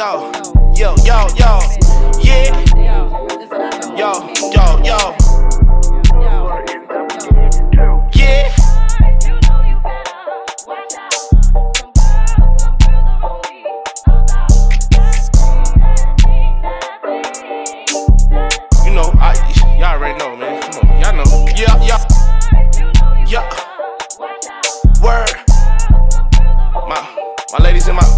yo, yo, yo, yo, yeah, yo, yo, yo, yeah. You know, I, y'all already know, man. Come on, y'all know. Yeah, yeah, yeah. Word. My, my ladies and my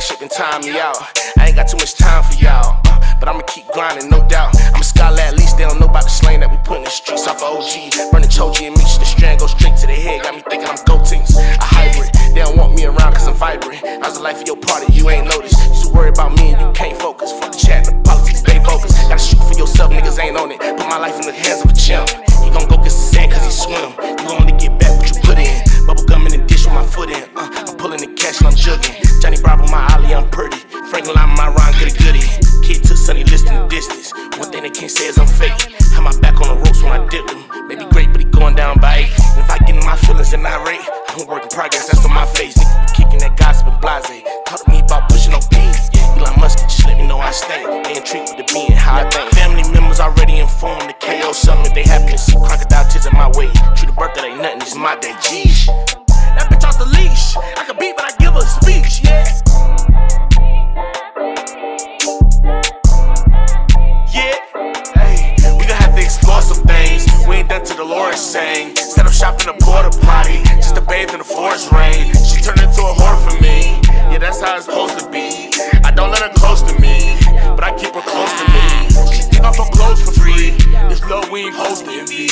And it's like time me out. I ain't got too much time for y'all. uh, but I'ma keep grinding, no doubt. I'm a scholar, at least they don't know about the slang that we put in the streets off of OG. Running Choji and Meech, the strand goes straight to the head. Got me thinking I'm goatings, a hybrid. They don't want me around cause I'm vibrant. How's the life of your party? You ain't noticed. Used to worry about me and you can't focus. Fuck the chat, the politics, stay focused. Gotta shoot for yourself, niggas ain't on it. Put my life in the hands of a champ. He gon' go get the sand cause he swim. You only get back what you put in. Bubble gum in the dish with my foot in. Uh, Franklin Lime, my rhyme, get a goody. Kid took Sunny list in the distance. One thing they can't say is I'm fake. Had my back on the ropes when I dipped him. Maybe great, but he going down by eight. And if I get in my feelings and irate, I'm work in progress, that's on my face. Niggas be kicking that gossip and blase. Talk to me about pushing on P's. Elon Musk, just let me know I stay. They intrigued with the being we ain't posted.